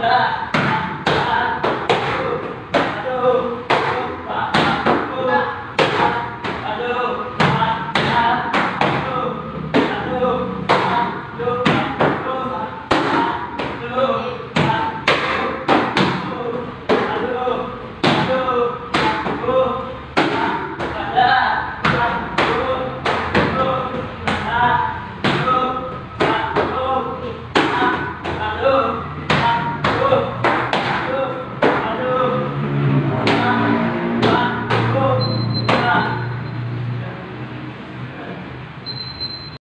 ada